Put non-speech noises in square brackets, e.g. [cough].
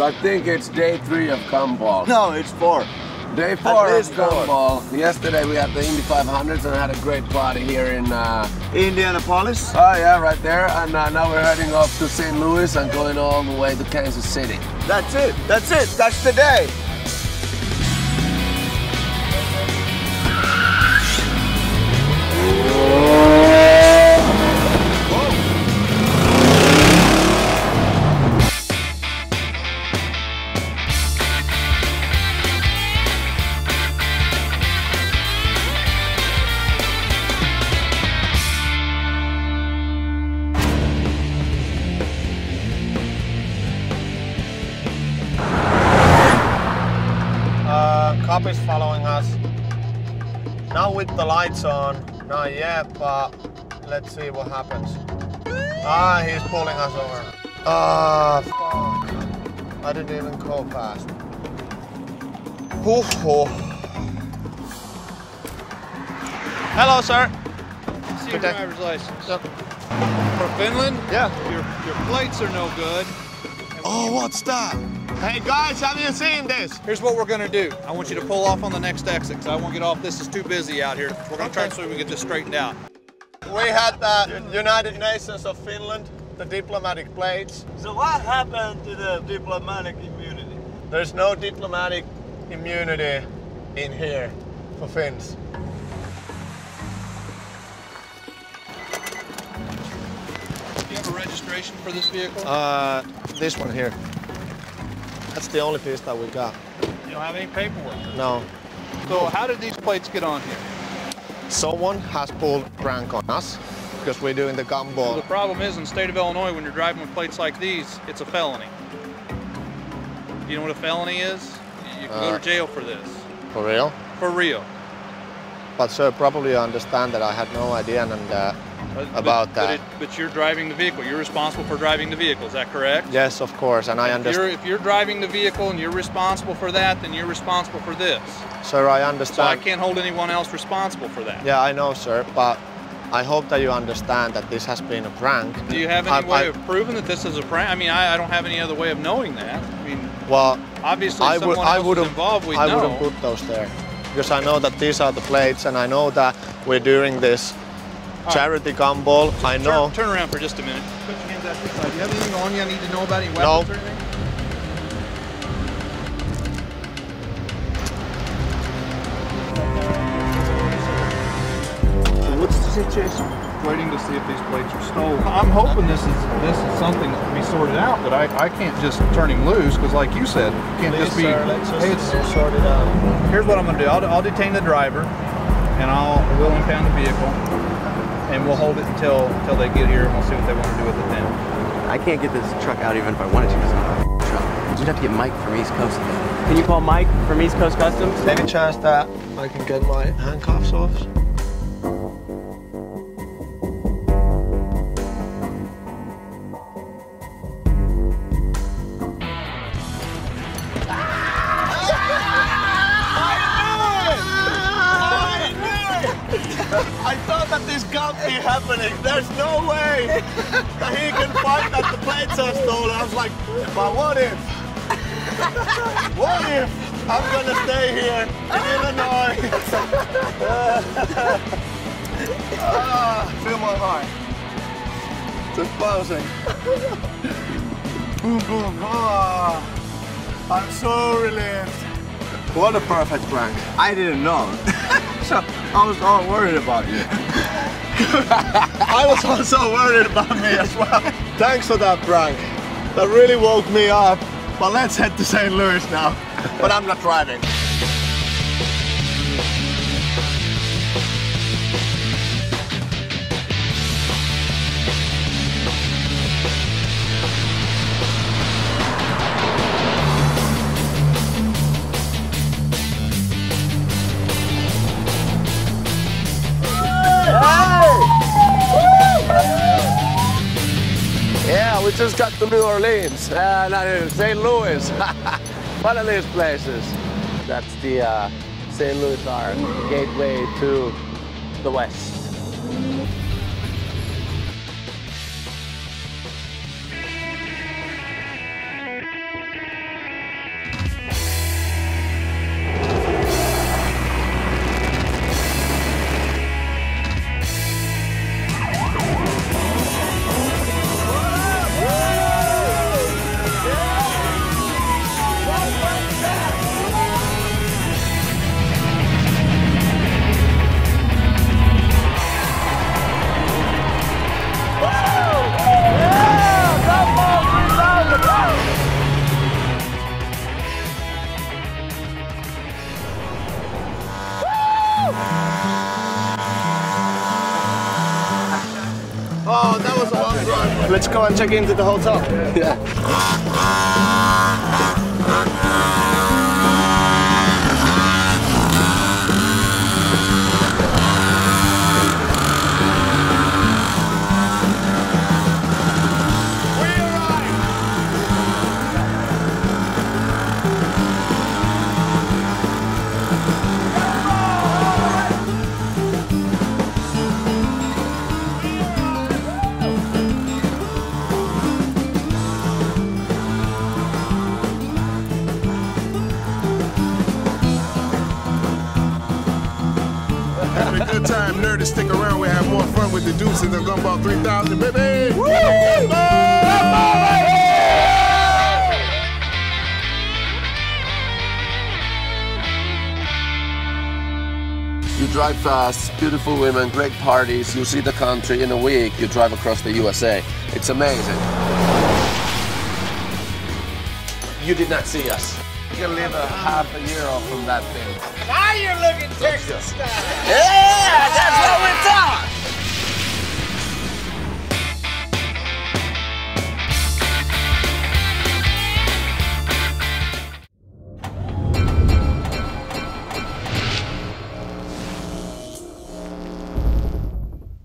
So I think it's day three of Gumball. No, it's four. Day four of four. Yesterday we had the Indy 500s and had a great party here in. Uh, Indianapolis. oh yeah, right there. And uh, now we're heading off to St. Louis and going all the way to Kansas City. That's it. That's it. That's the day. Uh, copy's following us. Now with the lights on, not yet, but let's see what happens. Ah, he's pulling us over. Ah, fuck. I didn't even go fast. Ooh, oh. Hello, sir. See your driver's license. Yep. For Finland? Yeah. Your, your plates are no good. Oh, what's that? Hey guys, have you seen this? Here's what we're gonna do. I want you to pull off on the next exit because I won't get off. This is too busy out here. We're gonna try and see if we can get this straightened out. We had the United Nations of Finland, the diplomatic plates. So what happened to the diplomatic immunity? There's no diplomatic immunity in here for Finns. Do you have a registration for this vehicle? Uh, this one here. That's the only piece that we got. you don't have any paperwork. No. So how did these plates get on here? Someone has pulled prank on us because we're doing the Well, gumball. the problem is in the state of Illinois, when you're driving with plates like these, it's a felony. You know what a felony is? You can go Uh. to jail for this. For real? For real. But sir, probably you understand that I had no idea and uh, About but, that. But, it, but you're driving the vehicle. You're responsible for driving the vehicle. Is that correct? yes, of course, and I understand. if you're driving the vehicle and you're responsible for that, then you're responsible for this. Sir, I understand. So I can't hold anyone else responsible for that. Yeah, I know, sir, but I hope that you understand that this has been a prank. Do you have any I- way I- of proving that this is a prank? I mean, I, I don't have any other way of knowing that. I mean, Well, obviously I someone would, I else is wouldn't, involved. We I know. wouldn't put those there because I know that these are the plates, and I know that we're doing this right. charity gumball. I know. Turn, turn around for just a minute. Put your hands out this side. Do you have anything on you I need to know about? Any No. weapons or anything? So what's the situation? Waiting to see if these plates are stolen. I'm hoping this is this is something that can be sorted out, but I, I can't just turn him loose because, like you said, it can't just be. hey, it's, sort it out. Here's what I'm going to do. I'll, I'll detain the driver, and I'll we'll impound the vehicle, and we'll hold it until until they get here, and we'll see what they want to do with it then. I can't get this truck out even if I wanted to. It's not a truck. You'd have to get Mike from East Coast. Can you call Mike from East Coast Customs? Any chance that I can get my handcuffs off? This can't be happening. There's no way that he can find that the plates are stolen. I was like, but what if? What if I'm gonna stay here in Illinois? ah, feel my heart. It's bouncing. boom, boom. Ah, I'm so relieved. What a perfect prank. I didn't know. So I was all worried about you. [laughs] I was also worried about me as well. Thanks for that prank. That really woke me up. But let's head to St. Louis now. But I'm not driving. Yeah, we just got to New Orleans, uh, not St. Louis. [laughs] One of these places. That's the uh, St. Louis our gateway to the west. Let's go and check into the hotel. [laughs] Yeah. Good time, nerdy. Stick around. We have more fun with the Dudesons and Gumball 3000, baby. You drive fast, beautiful women, great parties. You see the country in a week. You drive across the USA. It's amazing. You did not see us. You can live a half a year off from that thing. Now you're looking Texas style. Yeah, that's what we're talking.